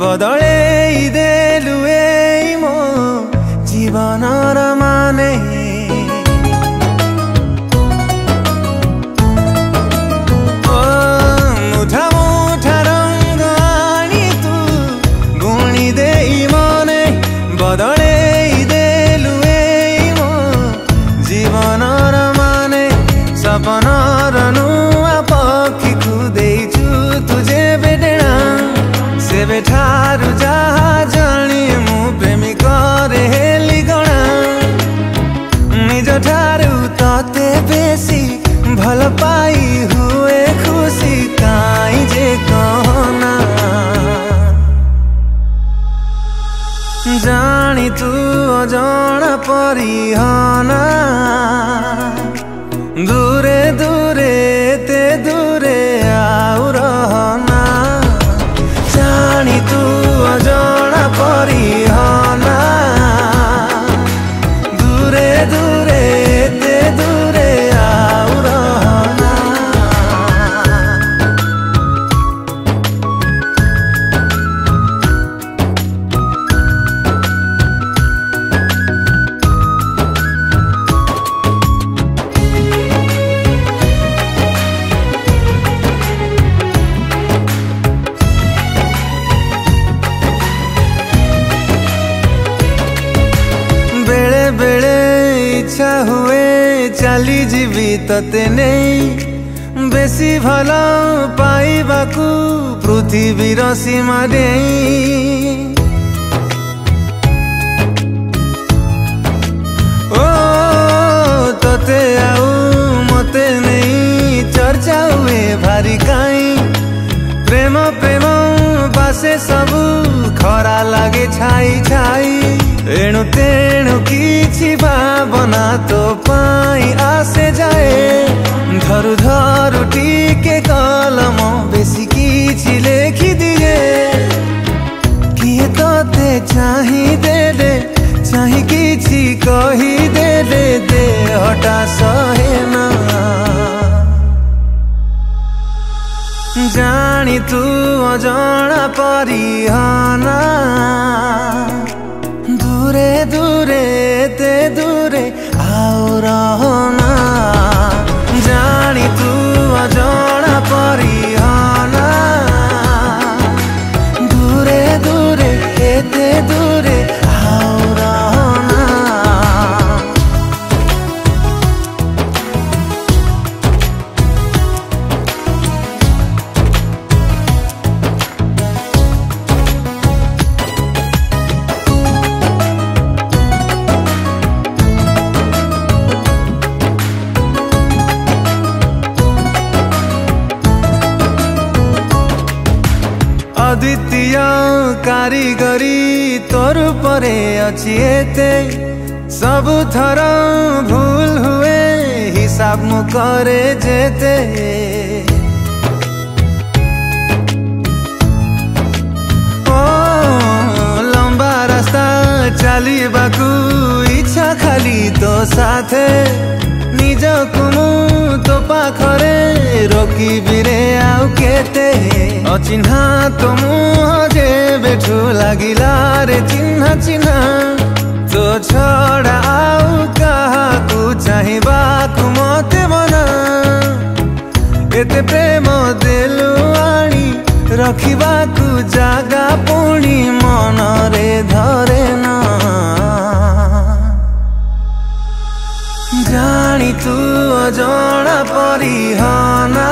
বদলে ଠାରୁ ଯାହା ଜାଣି ମୁଁ ପ୍ରେମିକରେ ହେଲି ଗଣା ନିଜ ଠାରୁ ତତେ ବେଶୀ ଭଲ ପାଇ ହୁଏ ଖୁସି କାଇଁ ଯେ କହନା জানি তু অজানা পরিহনা দূরে চালি যাবি ততে নেই বেশি ভালো পাইবাকু পৃথিবীর সীমা নেই ও ততে আউ মতে নেই চর্চা হুয়ে ভারি কাই প্রেম প্রেম পাশে সবু খরা লাগে ছাই ছাই ଏଣୁ ତେଣୁ କିଛି ଭାବନା ତୋ ପାଇଁ ଆସେ ଯାଏ ଧରୁ ଧରୁ ଟିକେ କଲମ ବେଶୀ କିଛି ଲେଖିଦିଏ କିଏ ତତେ ଚାହିଁ ଦେଲେ ଚାହିଁ କିଛି କହିଦେଲେ ଦେହଟା ସହେ ନା ଜାଣି ତୁ ଅଜଣା ପରିହନା दूरे दूरे ते दूरे কারিগরি তোর পরে অছি এতে সবু থর ভুল হুয়ে হিসাব মু করে যেতে ও লম্বা রাস্তা চালিবাকু ইচ্ছা খালি তো সাথে নিজকু মু তো পাখরে রকিবিরে আউ কেতে অচিহ্না তো মুহ ବେଠୁ ଲାଗିଲାରେ ଚିହ୍ନା ଚିହ୍ନା ତୋ ଛଡ଼ା ଆଉ କାହାକୁ ଚାହିଁବାକୁ ମତେ ମନା ଏତେ ପ୍ରେମ ଦେଲୁ ଆଣି ରଖିବାକୁ ଜାଗା ପୁଣି ମନରେ ଧରେ ନା ଜାଣି ତୁ ଅଜଣା ପରିହନା